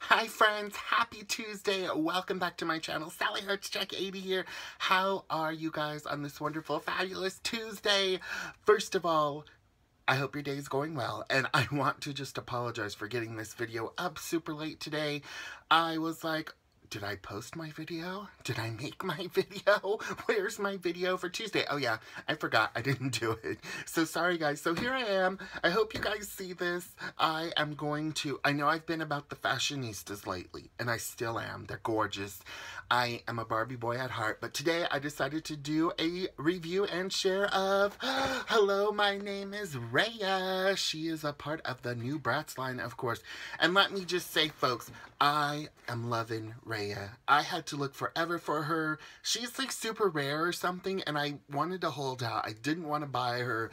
Hi friends, happy Tuesday. Welcome back to my channel. Sally Hearts Jack 80 here. How are you guys on this wonderful, fabulous Tuesday? First of all, I hope your day is going well, and I want to just apologize for getting this video up super late today. I was like, did I post my video? Did I make my video? Where's my video for Tuesday? Oh yeah, I forgot. I didn't do it. So sorry guys. So here I am. I hope you guys see this. I am going to, I know I've been about the fashionistas lately, and I still am. They're gorgeous. I am a Barbie boy at heart, but today I decided to do a review and share of Hello, my name is Raya. She is a part of the new Bratz line, of course. And let me just say, folks, I am loving Raya. I had to look forever for her. She's like super rare or something, and I wanted to hold out. I didn't want to buy her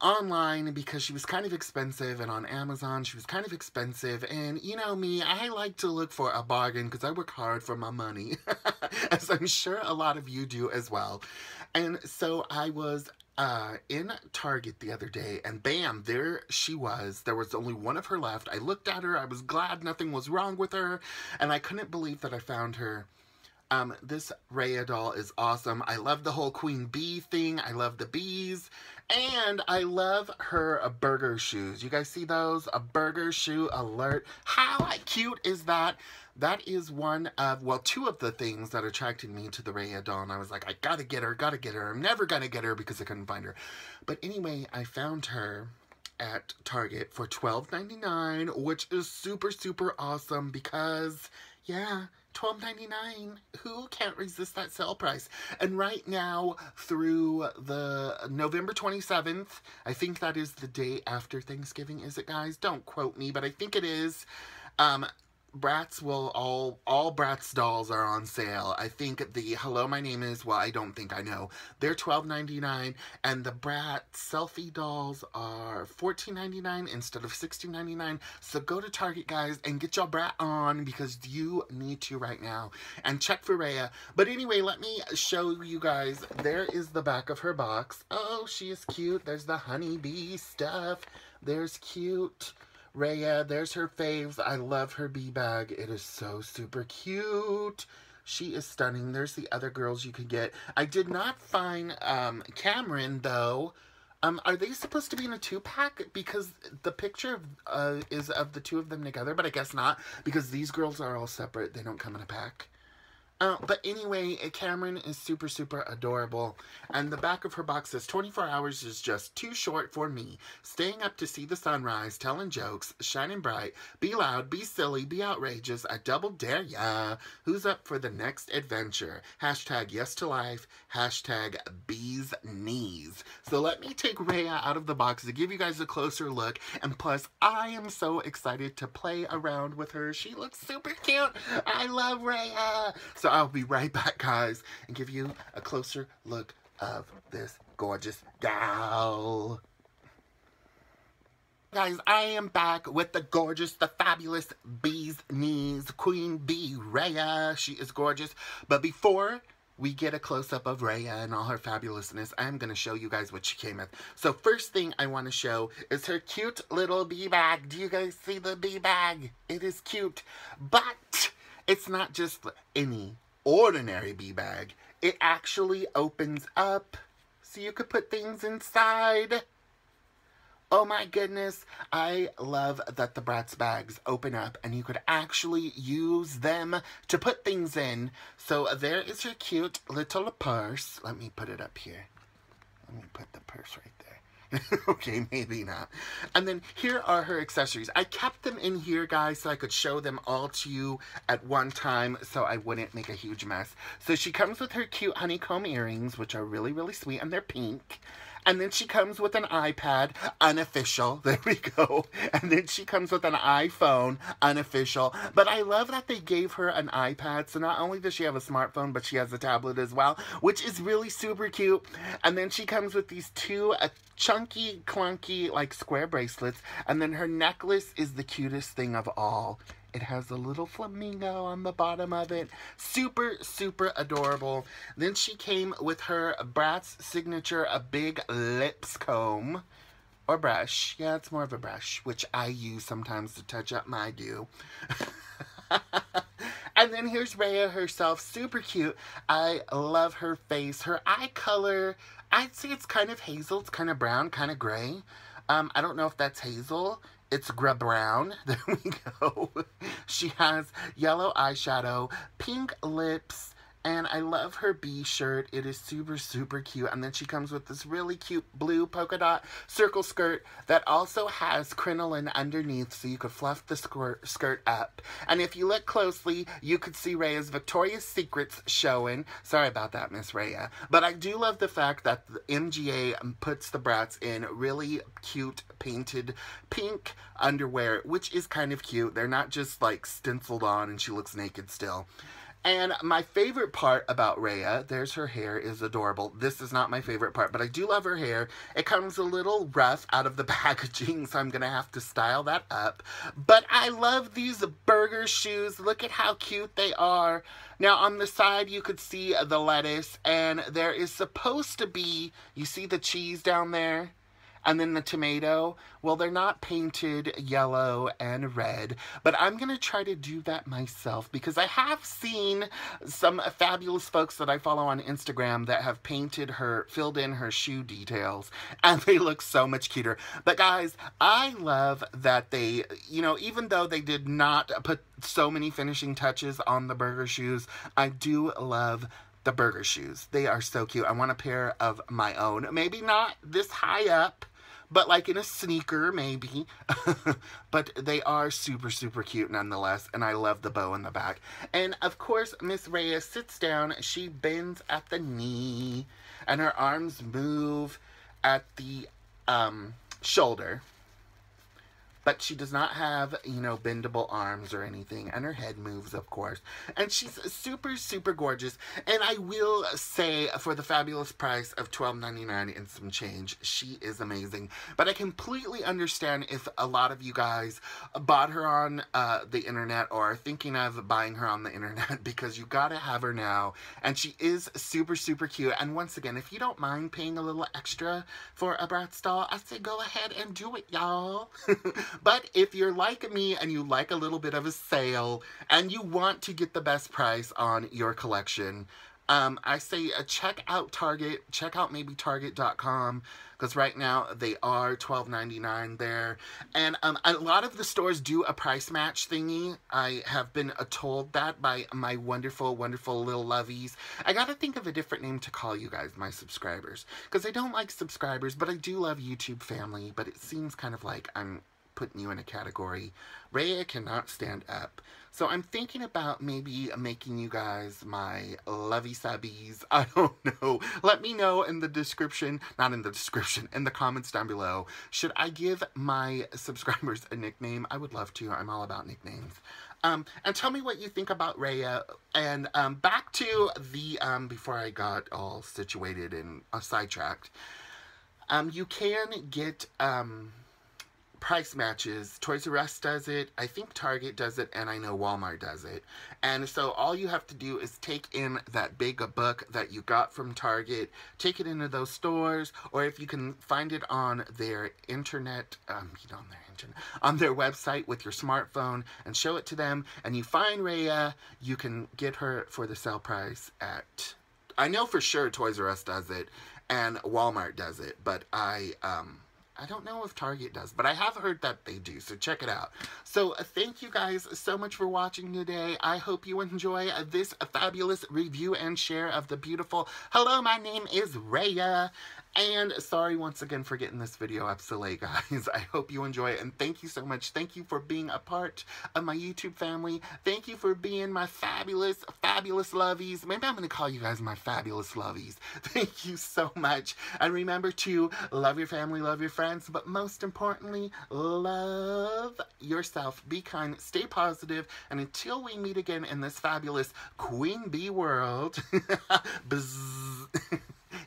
online because she was kind of expensive and on Amazon she was kind of expensive and you know me I like to look for a bargain because I work hard for my money as I'm sure a lot of you do as well and so I was uh, in Target the other day and bam there she was there was only one of her left I looked at her I was glad nothing was wrong with her and I couldn't believe that I found her um, this Raya doll is awesome. I love the whole queen bee thing. I love the bees. And I love her uh, burger shoes. You guys see those? A burger shoe alert. How cute is that? That is one of, well, two of the things that attracted me to the Raya. And I was like, I gotta get her, gotta get her. I'm never gonna get her because I couldn't find her. But anyway, I found her at Target for $12.99, which is super, super awesome because, yeah, $12.99. Who can't resist that sale price? And right now, through the November 27th, I think that is the day after Thanksgiving, is it, guys? Don't quote me, but I think it is. Um, Bratz will all all Bratz dolls are on sale. I think the Hello My Name Is well I don't think I know. They're $12.99 and the Bratz selfie dolls are $14.99 instead of $16.99. So go to Target guys and get your brat on because you need to right now. And check for Raya. But anyway, let me show you guys. There is the back of her box. Oh, she is cute. There's the honeybee stuff. There's cute Raya, there's her faves. I love her bee bag. It is so super cute. She is stunning. There's the other girls you could get. I did not find um, Cameron, though. Um, are they supposed to be in a two-pack? Because the picture uh, is of the two of them together, but I guess not. Because these girls are all separate. They don't come in a pack. Uh, but anyway, Cameron is super, super adorable. And the back of her box says, 24 hours is just too short for me. Staying up to see the sunrise, telling jokes, shining bright, be loud, be silly, be outrageous, I double dare ya. Who's up for the next adventure? Hashtag yes to life, hashtag bees knees. So let me take Raya out of the box to give you guys a closer look. And plus, I am so excited to play around with her. She looks super cute. I love Raya. So so I'll be right back, guys, and give you a closer look of this gorgeous gal. Guys, I am back with the gorgeous, the fabulous Bee's Knees, Queen Bee Raya. She is gorgeous. But before we get a close-up of Raya and all her fabulousness, I'm going to show you guys what she came with. So first thing I want to show is her cute little bee bag. Do you guys see the bee bag? It is cute. But it's not just any ordinary bee bag. It actually opens up so you could put things inside. Oh my goodness, I love that the Bratz bags open up and you could actually use them to put things in. So there is your cute little purse. Let me put it up here. Let me put the purse right there. okay, maybe not. And then here are her accessories. I kept them in here, guys, so I could show them all to you at one time so I wouldn't make a huge mess. So she comes with her cute honeycomb earrings, which are really, really sweet, and they're pink. And then she comes with an iPad, unofficial. There we go. And then she comes with an iPhone, unofficial. But I love that they gave her an iPad. So not only does she have a smartphone, but she has a tablet as well, which is really super cute. And then she comes with these two uh, chunky, clunky, like square bracelets. And then her necklace is the cutest thing of all. It has a little flamingo on the bottom of it. Super, super adorable. Then she came with her Bratz signature, a big lips comb. Or brush. Yeah, it's more of a brush, which I use sometimes to touch up my do. and then here's Raya herself, super cute. I love her face. Her eye color, I'd say it's kind of hazel. It's kind of brown, kind of gray. Um, I don't know if that's hazel. It's grub brown. There we go. she has yellow eyeshadow, pink lips, and I love her B shirt. It is super, super cute. And then she comes with this really cute blue polka dot circle skirt that also has crinoline underneath so you could fluff the skirt, skirt up. And if you look closely, you could see Raya's Victoria's Secrets showing. Sorry about that, Miss Raya. But I do love the fact that the MGA puts the Bratz in really cute painted pink underwear, which is kind of cute. They're not just like stenciled on and she looks naked still. And my favorite part about Raya, there's her hair, is adorable. This is not my favorite part, but I do love her hair. It comes a little rough out of the packaging, so I'm going to have to style that up. But I love these burger shoes. Look at how cute they are. Now, on the side, you could see the lettuce, and there is supposed to be, you see the cheese down there? And then the tomato, well, they're not painted yellow and red, but I'm going to try to do that myself because I have seen some fabulous folks that I follow on Instagram that have painted her, filled in her shoe details, and they look so much cuter. But guys, I love that they, you know, even though they did not put so many finishing touches on the burger shoes, I do love the burger shoes. They are so cute. I want a pair of my own. Maybe not this high up, but like in a sneaker maybe. but they are super, super cute nonetheless, and I love the bow in the back. And of course, Miss Reyes sits down, she bends at the knee, and her arms move at the um, shoulder but she does not have, you know, bendable arms or anything, and her head moves, of course. And she's super, super gorgeous. And I will say, for the fabulous price of $12.99 and some change, she is amazing. But I completely understand if a lot of you guys bought her on uh, the internet or are thinking of buying her on the internet because you gotta have her now. And she is super, super cute. And once again, if you don't mind paying a little extra for a Bratz doll, I say go ahead and do it, y'all. But if you're like me and you like a little bit of a sale and you want to get the best price on your collection, um, I say uh, check out Target, check out maybe Target.com because right now they are $12.99 there. And um, a lot of the stores do a price match thingy. I have been uh, told that by my wonderful, wonderful little lovies. I gotta think of a different name to call you guys, my subscribers. Because I don't like subscribers, but I do love YouTube family. But it seems kind of like I'm putting you in a category. Raya cannot stand up. So I'm thinking about maybe making you guys my lovey subbies. I don't know. Let me know in the description, not in the description, in the comments down below. Should I give my subscribers a nickname? I would love to. I'm all about nicknames. Um, and tell me what you think about Raya. And um, back to the, um, before I got all situated and uh, sidetracked, um, you can get, um, price matches. Toys R Us does it, I think Target does it, and I know Walmart does it. And so all you have to do is take in that big book that you got from Target, take it into those stores, or if you can find it on their internet, um, you know, on their internet, on their website with your smartphone and show it to them, and you find Raya, you can get her for the sale price at, I know for sure Toys R Us does it, and Walmart does it, but I, um, I don't know if Target does, but I have heard that they do, so check it out. So uh, thank you guys so much for watching today. I hope you enjoy uh, this fabulous review and share of the beautiful Hello, my name is Raya. And sorry once again for getting this video up so late, guys. I hope you enjoy it, and thank you so much. Thank you for being a part of my YouTube family. Thank you for being my fabulous, fabulous lovies. Maybe I'm going to call you guys my fabulous lovies. Thank you so much. And remember to love your family, love your friends, but most importantly, love yourself. Be kind, stay positive, and until we meet again in this fabulous Queen Bee world,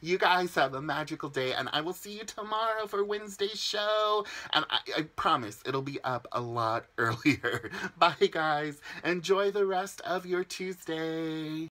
You guys have a magical day, and I will see you tomorrow for Wednesday's show. And I, I promise it'll be up a lot earlier. Bye, guys. Enjoy the rest of your Tuesday.